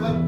servant.